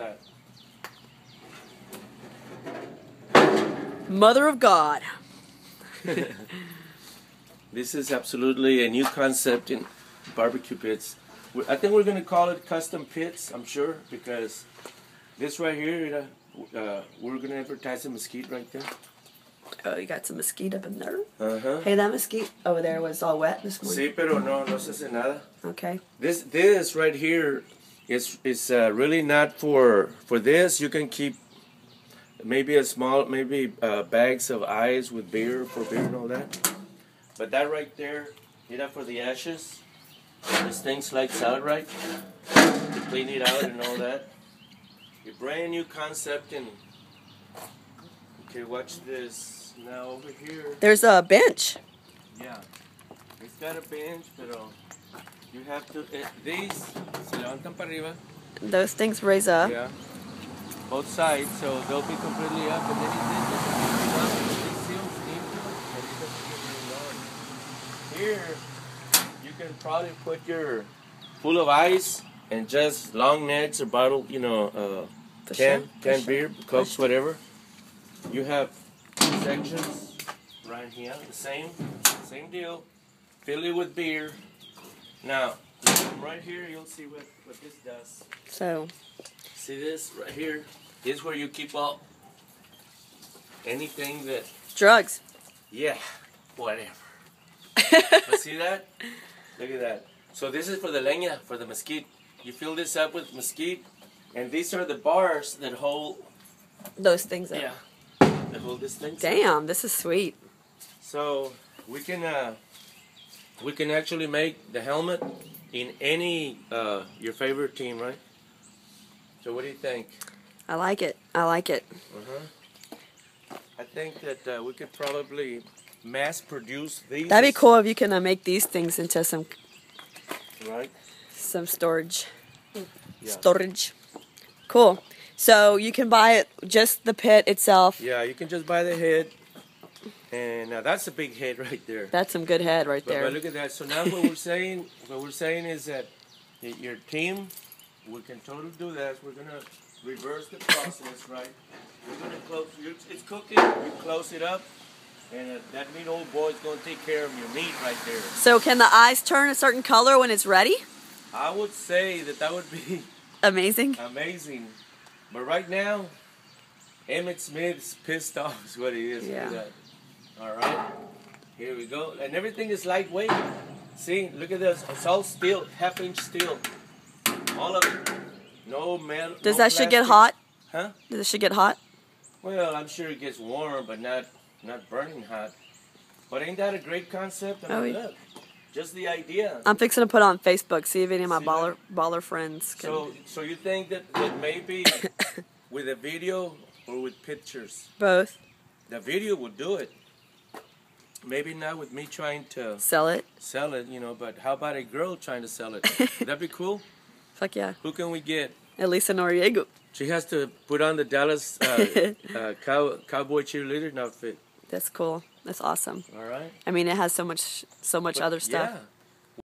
that? Mother of God. This is absolutely a new concept in barbecue pits. I think we're gonna call it custom pits. I'm sure because this right here, uh, uh, we're gonna advertise a mesquite right there. Oh, you got some mesquite up in there. Uh huh. Hey, that mesquite over there was all wet this morning. Sí, pero no, no se hace nada. Okay. This this right here is is uh, really not for for this. You can keep maybe a small maybe uh, bags of ice with beer for beer and all that. But that right there, you know, for the ashes. This thing's like out right to clean it out and all that. A brand new concept and okay, watch this now over here. There's a bench. Yeah, it's got a bench, pero you have to. eh, these se levantan para arriba. Those things raise up. Yeah, both sides, so they'll be completely up, and then you it seals into it, and it doesn't get very long. Here, you can probably put your full of ice and just long necks or bottle, you know, uh, can can beer, cokes, whatever. You have two sections right here, the same, same deal. Fill it with beer. Now, right here, you'll see what, what this does. So, See this right here? This is where you keep all anything that, drugs. yeah, whatever. but see that? Look at that. So this is for the leña, for the mesquite. You fill this up with mesquite, and these are the bars that hold, Those things up. yeah, that hold this thing. Damn, this is sweet. So we can uh, we can actually make the helmet in any uh, your favorite team, right? So what do you think? I like it. I like it. Uh-huh. I think that uh, we could probably mass produce these. That'd be cool if you can uh, make these things into some right? some storage. Yeah. Storage. Cool. So you can buy it just the pit itself. Yeah, you can just buy the head, and uh, that's a big head right there. That's some good head right But, there. but look at that. So now what we're saying, what we're saying is that your team, we can totally do that. We're gonna reverse the process, right? We're gonna close. It's cooking. You close it up, and uh, that meat old boy's gonna take care of your meat right there. So can the eyes turn a certain color when it's ready? I would say that that would be Amazing. amazing, but right now, Emmitt Smith's pissed off is what he is. Yeah. All right, here we go, and everything is lightweight. See, look at this. It's all steel, half inch steel. All of it. No metal. Does no that shit get hot? Huh? Does that shit get hot? Well, I'm sure it gets warm, but not not burning hot. But ain't that a great concept? I Oh, mean, yeah. look, just the idea. I'm fixing to put on Facebook. See if any of my See baller baller friends can. So, so you think that, that maybe with a video or with pictures, both the video would do it. Maybe not with me trying to sell it. sell it, you know, but how about a girl trying to sell it? Would that be cool? Fuck yeah. Who can we get? Elisa Noriego. She has to put on the Dallas uh, uh, cow, cowboy cheerleader outfit. That's cool. That's awesome. All right. I mean, it has so much so much But, other stuff. Yeah,